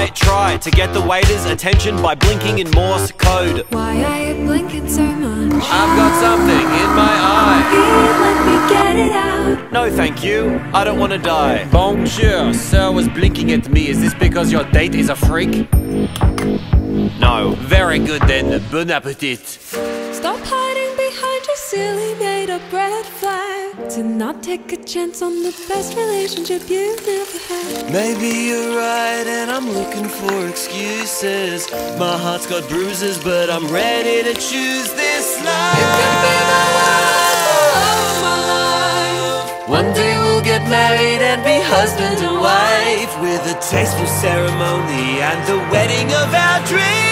I try to get the waiter's attention by blinking in Morse code. Why are you blinking so much? I've got something in my eye. Here, let me get it out. No, thank you. I don't want to die. Bonjour, sir was blinking at me. Is this because your date is a freak? No. Very good then. Bon appetit. Stop hiding behind your silly made up red flag. To not take a chance on the best relationship you've never had. Maybe you're right, and I'm looking for excuses. My heart's got bruises, but I'm ready to choose this life. You can be my love, love of my life. One day we'll get married and be husband and wife with a tasteful ceremony and the wedding of our dreams.